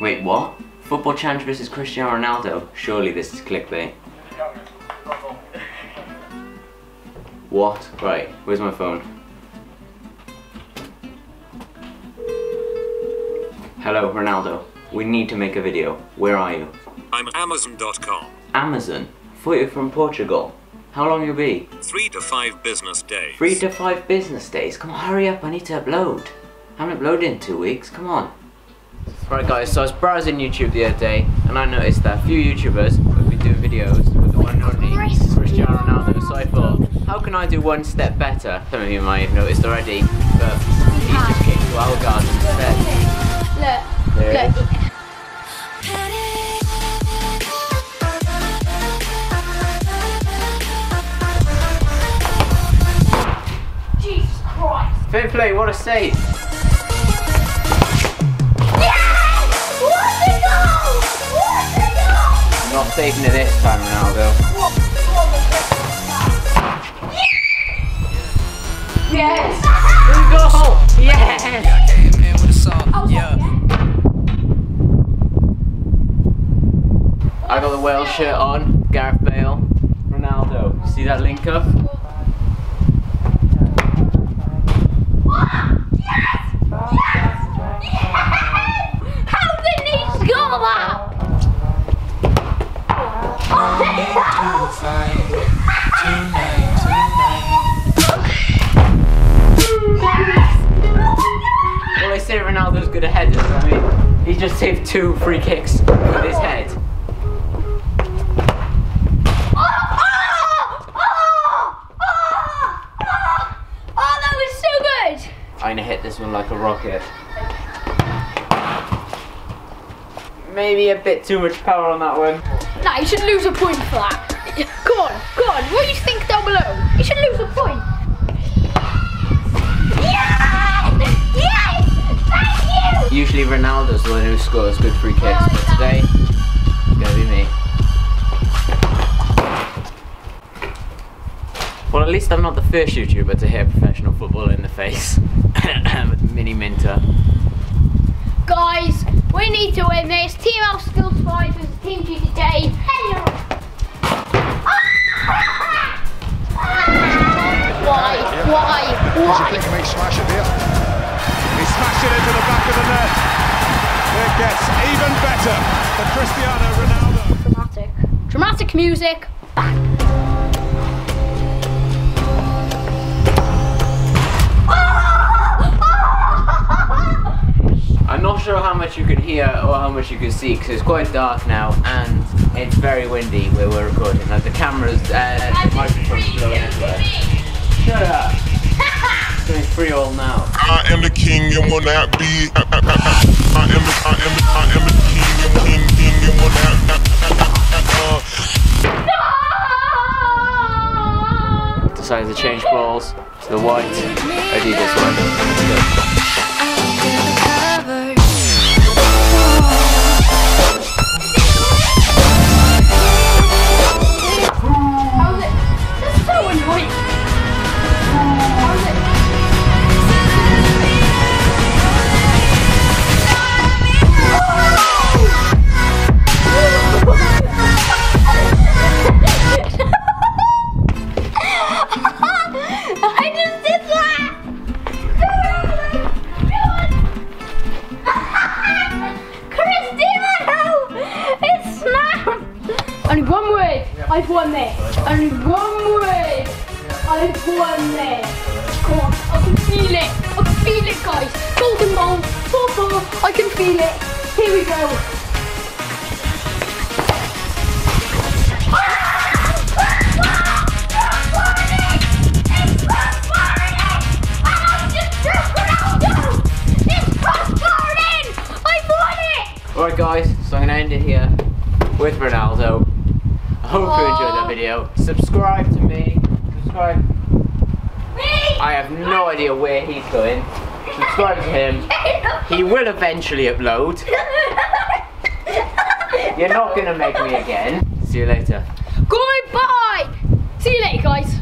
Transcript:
Wait, what? Football challenge versus Cristiano Ronaldo? Surely this is clickbait. What? Right, where's my phone? Hello, Ronaldo. We need to make a video. Where are you? I'm Amazon.com. Amazon. Thought you from Portugal. How long you be? Three to five business days. Three to five business days. Come on, hurry up. I need to upload. I haven't uploaded in two weeks. Come on. Right, guys. So I was browsing YouTube the other day, and I noticed that a few YouTubers have been doing videos with the one and only Cristiano Ronaldo. So I thought, how can I do one step better? Some of you might have noticed already, but he just came to our garden instead. Look, There it look. Jesus Christ. Fair play. What a save. Not saving it this time, Ronaldo. Yes. Goal! Yes! Came in with a salt, Oh, yeah. I got the Wales shirt on. Gareth Bale. Ronaldo. See that link up? Just saved two free kicks with his head. Oh, that was so good. I'm gonna hit this one like a rocket. Maybe a bit too much power on that one. Nah, you should lose a point for that. Come on, come on. What do you think down below? You should lose scores good free kicks, but today, it's gonna be me. Well, at least I'm not the first YouTuber to hit a professional footballer in the face. Mini Minter. Guys, we need to win this. Team Elf Skills 5 versus Team GTJ. Hello! Ah! Ah! Why? Why? Why? He may smash it here. He smashed it into the back of the net. It gets even better for Cristiano Ronaldo. Dramatic. Dramatic music. I'm not sure how much you can hear or how much you can see because it's quite dark now and it's very windy where we're recording. Like the cameras, uh, the microphone's blowing everywhere. Shut up! It's going free all now. I am the king and will not be. I Decided to change balls to the white Adidas one. I've won this. Only one word. I've won this. Come on, I can feel it. I can feel it, guys. Golden ball, four four. I can feel it. Here we go. It's prospering! I've won it! Alright guys, so I'm gonna end it here with Ronaldo. I hope you enjoyed that video. Subscribe to me. Subscribe. I have no idea where he's going. Subscribe to him. He will eventually upload. You're not gonna make me again. See you later. Goodbye. See you later, guys.